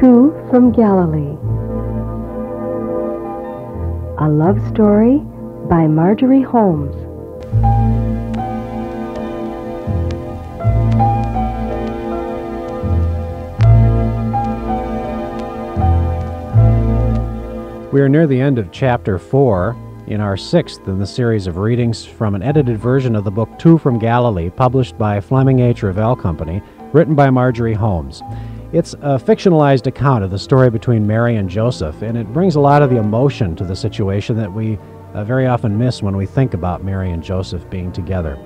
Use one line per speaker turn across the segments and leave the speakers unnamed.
Two from Galilee. A love story by Marjorie Holmes.
We are near the end of chapter 4 in our sixth in the series of readings from an edited version of the book Two from Galilee, published by Fleming H. Revell Company, written by Marjorie Holmes. It's a fictionalized account of the story between Mary and Joseph, and it brings a lot of the emotion to the situation that we uh, very often miss when we think about Mary and Joseph being together.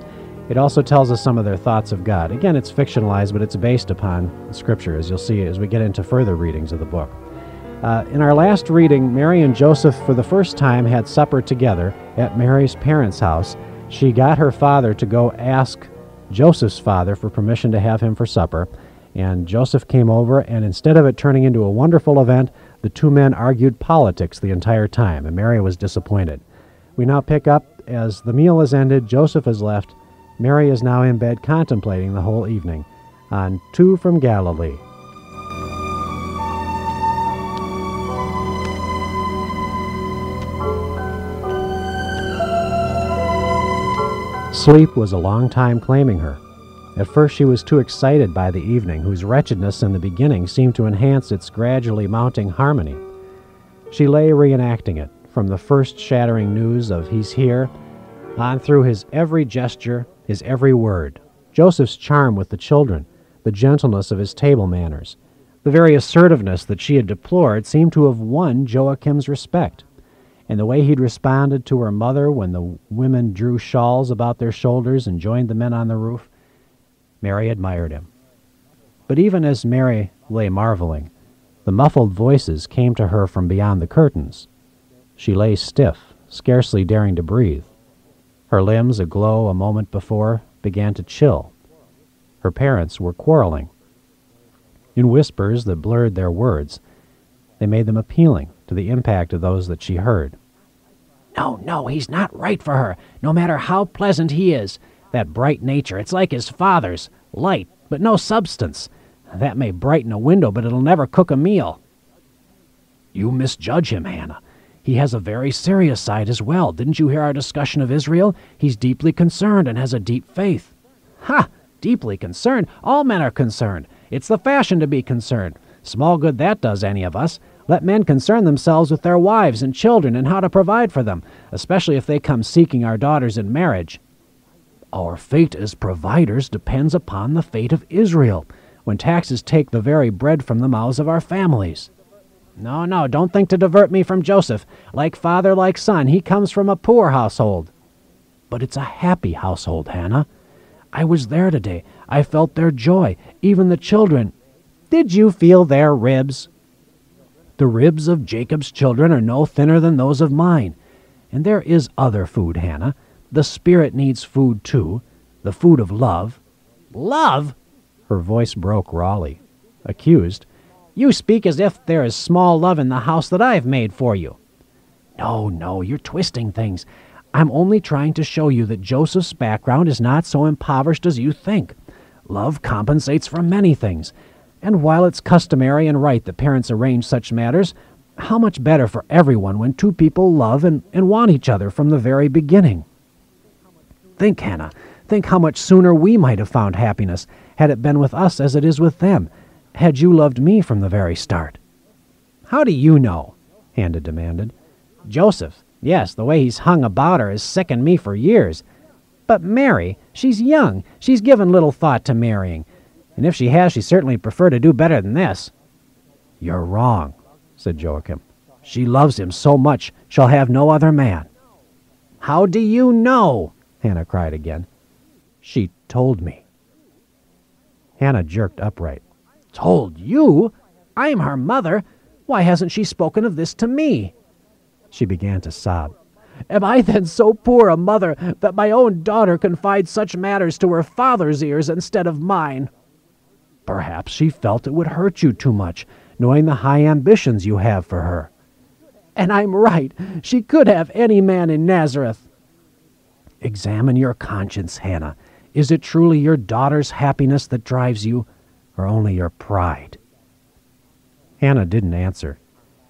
It also tells us some of their thoughts of God. Again, it's fictionalized, but it's based upon Scripture, as you'll see as we get into further readings of the book. Uh, in our last reading, Mary and Joseph, for the first time, had supper together at Mary's parents' house. She got her father to go ask Joseph's father for permission to have him for supper. And Joseph came over, and instead of it turning into a wonderful event, the two men argued politics the entire time, and Mary was disappointed. We now pick up as the meal is ended, Joseph has left. Mary is now in bed contemplating the whole evening on Two from Galilee. Sleep was a long time claiming her. At first, she was too excited by the evening, whose wretchedness in the beginning seemed to enhance its gradually mounting harmony. She lay reenacting it, from the first shattering news of he's here, on through his every gesture, his every word, Joseph's charm with the children, the gentleness of his table manners. The very assertiveness that she had deplored seemed to have won Joachim's respect and the way he'd responded to her mother when the women drew shawls about their shoulders and joined the men on the roof, Mary admired him. But even as Mary lay marveling, the muffled voices came to her from beyond the curtains. She lay stiff, scarcely daring to breathe. Her limbs, aglow a moment before, began to chill. Her parents were quarreling. In whispers that blurred their words, they made them appealing to the impact of those that she heard.
No, no, he's not right for her, no matter how pleasant he is. That bright nature, it's like his father's light, but no substance. That may brighten a window, but it'll never cook a meal. You misjudge him, Hannah. He has a very serious side as well. Didn't you hear our discussion of Israel? He's deeply concerned and has a deep faith. Ha! Deeply concerned? All men are concerned. It's the fashion to be concerned. Small good that does any of us. Let men concern themselves with their wives and children and how to provide for them, especially if they come seeking our daughters in marriage. Our fate as providers depends upon the fate of Israel, when taxes take the very bread from the mouths of our families. No, no, don't think to divert me from Joseph. Like father, like son, he comes from a poor household. But it's a happy household, Hannah. I was there today. I felt their joy, even the children. Did you feel their ribs? The ribs of Jacob's children are no thinner than those of mine. And there is other food, Hannah. The spirit needs food too, the food of love. Love? Her voice broke rawly. Accused, You speak as if there is small love in the house that I've made for you. No, no, you're twisting things. I'm only trying to show you that Joseph's background is not so impoverished as you think. Love compensates for many things, and while it's customary and right that parents arrange such matters, how much better for everyone when two people love and, and want each other from the very beginning. Think, Hannah, think how much sooner we might have found happiness had it been with us as it is with them, had you loved me from the very start. How do you know? Hannah demanded. Joseph, yes, the way he's hung about her has sickened me for years. But Mary, she's young. She's given little thought to marrying and if she has, she certainly prefer to do better than this. You're wrong, said Joachim. She loves him so much she'll have no other man. How do you know? Hannah cried again. She told me. Hannah jerked upright. Told you? I'm her mother. Why hasn't she spoken of this to me? She began to sob. Am I then so poor a mother that my own daughter confides such matters to her father's ears instead of mine? Perhaps she felt it would hurt you too much, knowing the high ambitions you have for her. And I'm right. She could have any man in Nazareth. Examine your conscience, Hannah. Is it truly your daughter's happiness that drives you, or only your pride? Hannah didn't answer.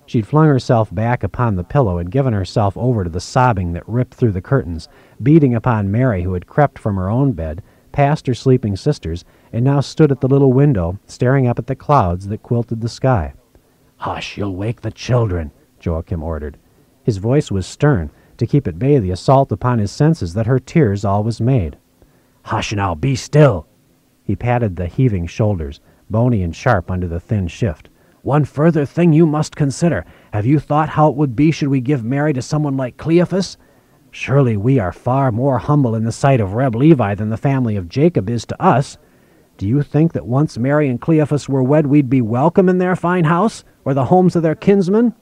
She'd flung herself back upon the pillow and given herself over to the sobbing that ripped through the curtains, beating upon Mary, who had crept from her own bed, past her sleeping sisters, and now stood at the little window, staring up at the clouds that quilted the sky.
Hush, you'll wake the children, Joachim ordered.
His voice was stern, to keep at bay the assault upon his senses that her tears always made.
Hush now, be still.
He patted the heaving shoulders, bony and sharp under the thin shift.
One further thing you must consider. Have you thought how it would be should we give Mary to someone like Cleophas? Surely we are far more humble in the sight of Reb Levi than the family of Jacob is to us. Do you think that once Mary and Cleophas were wed, we'd be welcome in their fine house, or the homes of their kinsmen?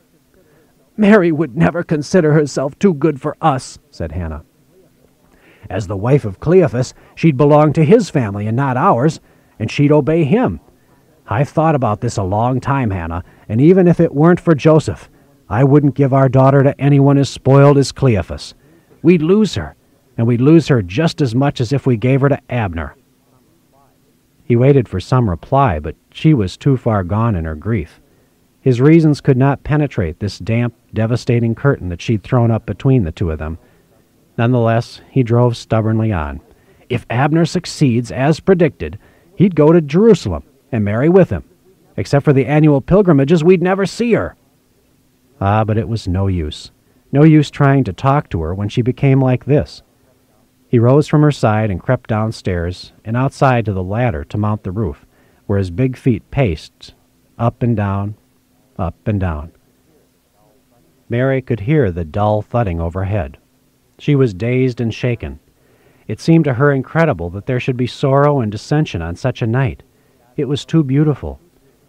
Mary would never consider herself too good for us, said Hannah. As the wife of Cleophas, she'd belong to his family and not ours, and she'd obey him. I've thought about this a long time, Hannah, and even if it weren't for Joseph, I wouldn't give our daughter to anyone as spoiled as Cleophas. We'd lose her, and we'd lose her just as much as if we gave her to Abner.
He waited for some reply, but she was too far gone in her grief. His reasons could not penetrate this damp, devastating curtain that she'd thrown up between the two of them. Nonetheless, he drove stubbornly on.
If Abner succeeds, as predicted, he'd go to Jerusalem and marry with him. Except for the annual pilgrimages, we'd never see her.
Ah, but it was no use. No use trying to talk to her when she became like this. He rose from her side and crept downstairs and outside to the ladder to mount the roof, where his big feet paced up and down, up and down. Mary could hear the dull thudding overhead. She was dazed and shaken. It seemed to her incredible that there should be sorrow and dissension on such a night. It was too beautiful.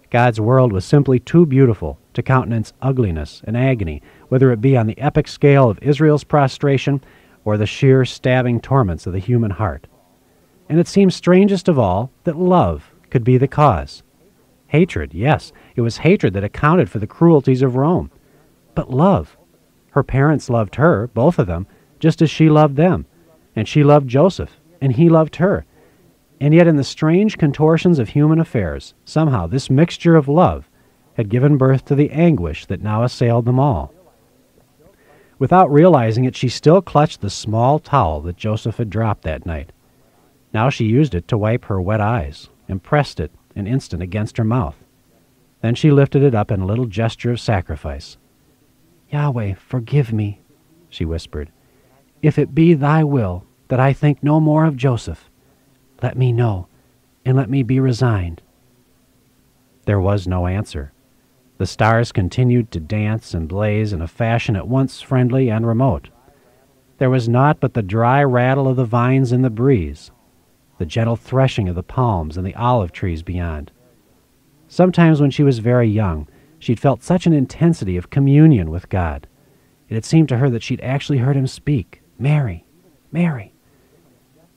God's world was simply too beautiful to countenance ugliness and agony, whether it be on the epic scale of Israel's prostration or the sheer stabbing torments of the human heart. And it seemed strangest of all that love could be the cause. Hatred, yes, it was hatred that accounted for the cruelties of Rome. But love. Her parents loved her, both of them, just as she loved them. And she loved Joseph, and he loved her. And yet, in the strange contortions of human affairs, somehow this mixture of love had given birth to the anguish that now assailed them all. Without realizing it, she still clutched the small towel that Joseph had dropped that night. Now she used it to wipe her wet eyes and pressed it an instant against her mouth. Then she lifted it up in a little gesture of sacrifice.
Yahweh, forgive me, she whispered. If it be thy will that I think no more of Joseph, let me know, and let me be resigned.
There was no answer. The stars continued to dance and blaze in a fashion at once friendly and remote. There was naught but the dry rattle of the vines in the breeze, the gentle threshing of the palms and the olive trees beyond. Sometimes when she was very young, she'd felt such an intensity of communion with God. It had seemed to her that she'd actually heard him speak, Mary, Mary.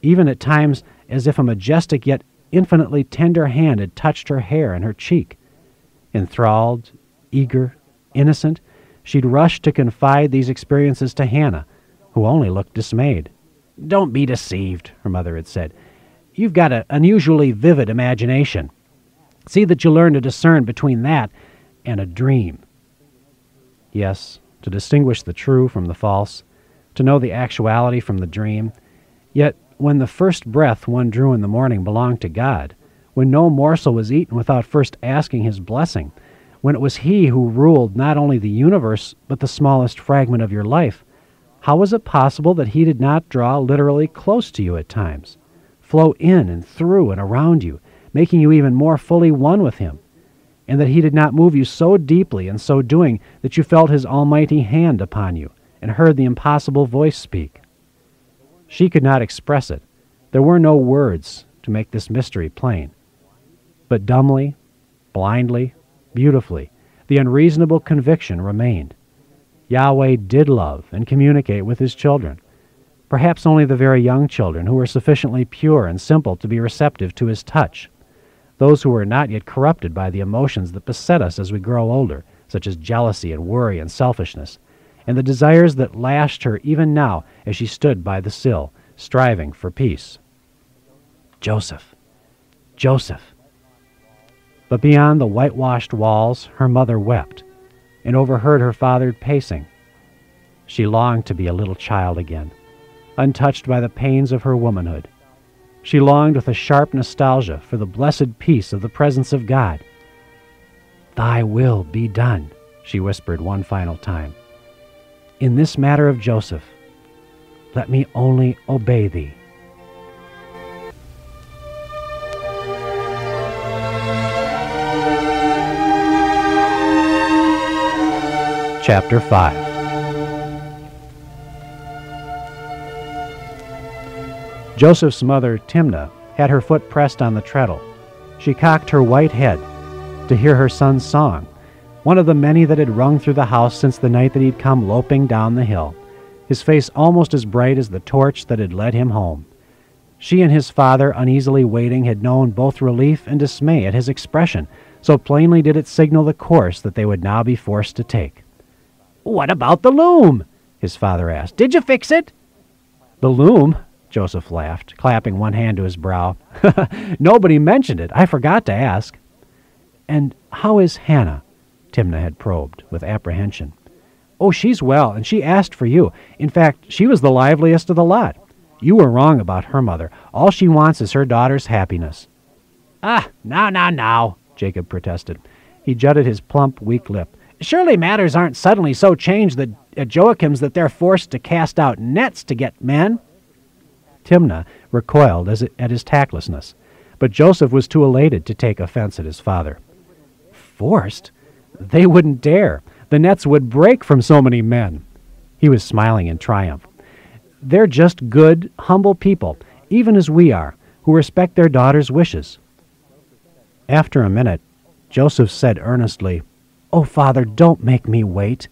Even at times, as if a majestic yet infinitely tender hand had touched her hair and her cheek, Enthralled, eager, innocent, she'd rush to confide these experiences to Hannah, who only looked dismayed.
Don't be deceived, her mother had said. You've got an unusually vivid imagination. See that you learn to discern between that and a dream.
Yes, to distinguish the true from the false, to know the actuality from the dream. Yet, when the first breath one drew in the morning belonged to God, when no morsel was eaten without first asking his blessing, when it was he who ruled not only the universe, but the smallest fragment of your life, how was it possible that he did not draw literally close to you at times, flow in and through and around you, making you even more fully one with him, and that he did not move you so deeply in so doing that you felt his almighty hand upon you and heard the impossible voice speak? She could not express it. There were no words to make this mystery plain. But dumbly, blindly, beautifully, the unreasonable conviction remained. Yahweh did love and communicate with his children. Perhaps only the very young children who were sufficiently pure and simple to be receptive to his touch. Those who were not yet corrupted by the emotions that beset us as we grow older, such as jealousy and worry and selfishness, and the desires that lashed her even now as she stood by the sill, striving for peace. Joseph! Joseph! But beyond the whitewashed walls, her mother wept and overheard her father pacing. She longed to be a little child again, untouched by the pains of her womanhood. She longed with a sharp nostalgia for the blessed peace of the presence of God. Thy will be done, she whispered one final time. In this matter of Joseph, let me only obey thee. Chapter 5 Joseph's mother, Timnah, had her foot pressed on the treadle. She cocked her white head to hear her son's song, one of the many that had rung through the house since the night that he'd come loping down the hill, his face almost as bright as the torch that had led him home. She and his father, uneasily waiting, had known both relief and dismay at his expression, so plainly did it signal the course that they would now be forced to take.
What about the loom? his father asked. Did you fix it?
The loom? Joseph laughed, clapping one hand to his brow. Nobody mentioned it. I forgot to ask. And how is Hannah? Timnah had probed, with apprehension. Oh, she's well, and she asked for you. In fact, she was the liveliest of the lot. You were wrong about her mother. All she wants is her daughter's happiness.
Ah, now, now, now, Jacob protested.
He jutted his plump, weak lip.
Surely matters aren't suddenly so changed that, at Joachim's that they're forced to cast out nets to get men.
Timnah recoiled at his tactlessness, but Joseph was too elated to take offense at his father. Forced? They wouldn't dare. The nets would break from so many men. He was smiling in triumph. They're just good, humble people, even as we are, who respect their daughter's wishes. After a minute, Joseph said earnestly, Oh, Father, don't make me wait.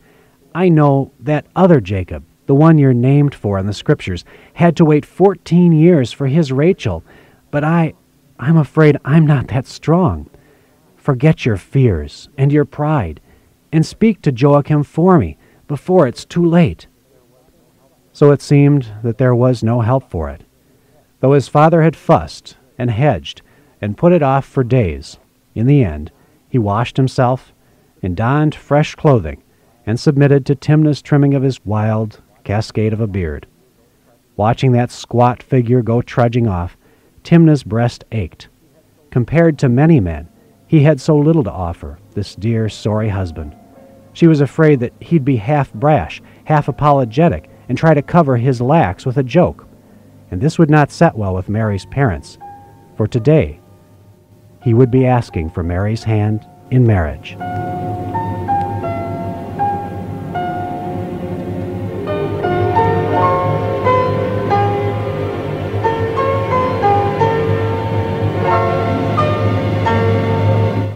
I know that other Jacob, the one you're named for in the Scriptures, had to wait fourteen years for his Rachel, but I, I'm afraid I'm not that strong. Forget your fears and your pride, and speak to Joachim for me before it's too late. So it seemed that there was no help for it. Though his father had fussed and hedged and put it off for days, in the end, he washed himself and donned fresh clothing, and submitted to Timna's trimming of his wild cascade of a beard. Watching that squat figure go trudging off, Timna's breast ached. Compared to many men, he had so little to offer, this dear, sorry husband. She was afraid that he'd be half brash, half apologetic, and try to cover his lacks with a joke. And this would not set well with Mary's parents, for today he would be asking for Mary's hand in marriage.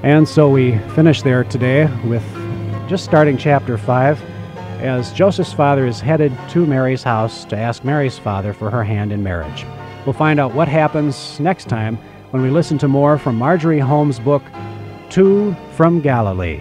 And so we finish there today with just starting chapter 5 as Joseph's father is headed to Mary's house to ask Mary's father for her hand in marriage. We'll find out what happens next time when we listen to more from Marjorie Holmes' book, Two from Galilee.